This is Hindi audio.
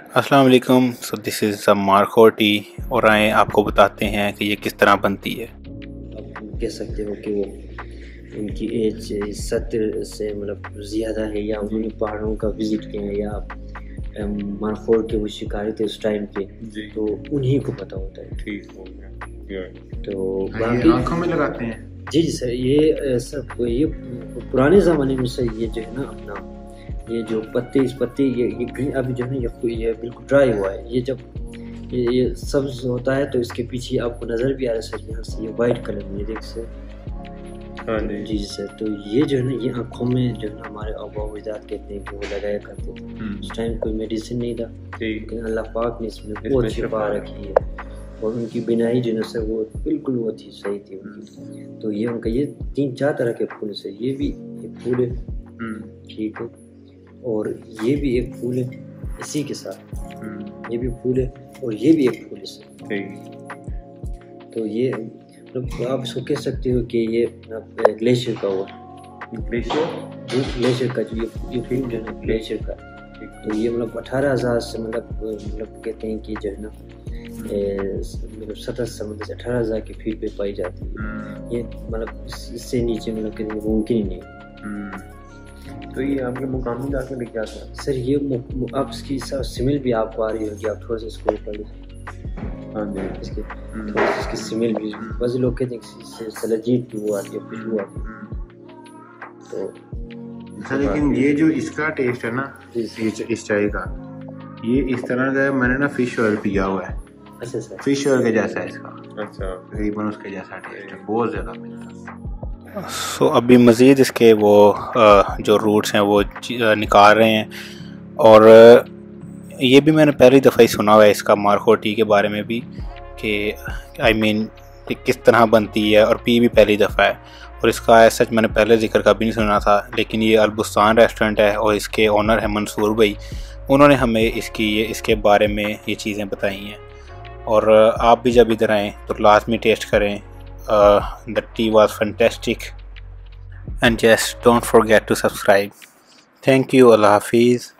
अस्सलाम वालेकुम। सो दिस इज़ अम्मार खोटी और आए आपको बताते हैं कि ये किस तरह बनती है। आप कह सकते हो कि वो उनकी एज सत्तर से मतलब ज़्यादा है या उन्होंने पहाड़ों का विज़िट किया है या मारखोर के वो शिकारी थे उस टाइम के तो उन्हीं को पता होता है। ठीक हो गया। तो हाँ, बाकी आँखों में लगाते हैं। जी जी सर ये सब ये पुराने ज़माने में सर ये जो है ना अपना ये जो पत्ते इस पत्ते ये ये ग्रीन अभी जो है ना ये ये बिल्कुल ड्राई हुआ है। ये जब ये ये सब्ज होता है तो इसके पीछे आपको नज़र भी आ रहा है सर यहाँ से ये वाइट कलर में ये देख सर हाँ। जी। जी सर तो ये जो है ना ये आँखों में जो है ना हमारे अबा कहते हैं कि वो लगाया करते थे। हम्म, उस टाइम कोई मेडिसिन नहीं था। लेकिन अल्लाह पाक ने इसमें बहुत शिफा रखी है। और उनकी बिनाई जो है वो बिल्कुल वो थी सही थी उनकी। तो ये उनका ये तीन चार तरह के फूल से ये भी फूल है। हम्म, ठीक है। और ये भी एक फूल है इसी के साथ। हम्म, ये भी फूल है और ये भी एक फूल है। तो ये मतलब आप इसको कह सकते हो कि ये ग्लेशियर का हुआ। ग्लेशियर? ग्लेशियर का जो ये ये फ़िल्म जो है ना ग्लेशियर का। तो ये मतलब अठारह हज़ार से मतलब मतलब कहते हैं कि जो है ना मतलब सत्रह सौ मतलब से अठारह हज़ार की फीट पे पाई जाती है। हम्म, ये मतलब इससे नीचे मतलब कहते हैं मुमकिन ही नहीं। हम्म। तो ये आपके मुकामी जाके लेके आते हैं। सर ये मु- मु- इसकी सर सिमिल भी आपको आ रही होगी आप थोड़ा सा इसको पढ़ लीजिए हाँ जी। इसके हम्म, थोड़ा सा इसकी सिमिल भी बस लोग कहते हैं सलजीत की वो आती है खुशबू आती है हम्म। तो अच्छा लेकिन ये जो इसका टेस्ट है ना इस इस चाय का ये इस तरह का है मैंने ना फ़िश ऑयल पिया हुआ है। अच्छा सर। फ़िश ऑयल के जैसा है इसका। अच्छा। तकरीबन उसके जैसा टेस्ट है बहुत ज़्यादा मिलता है। सो अभी मज़ीद इसके वो जो रूट्स हैं वो निकाल रहे हैं। और ये भी मैंने पहली दफ़ा ही सुना हुआ है इसका मारखोटी के बारे में भी कि आई मीन कि किस तरह बनती है और पी भी पहली दफ़ा है। और इसका ऐसा मैंने पहले ज़िक्र कभी नहीं सुना था, लेकिन ये अलबुस्तान रेस्टोरेंट है और इसके ओनर है मंसूर भाई। उन्होंने हमें इसकी, ये, इसके बारे में ये चीज़ें बताई हैं। और आप भी जब इधर आएँ तो लाजमी टेस्ट करें। uh, the tea was fantastic. And just don't forget to subscribe. Thank you. Allah hafiz.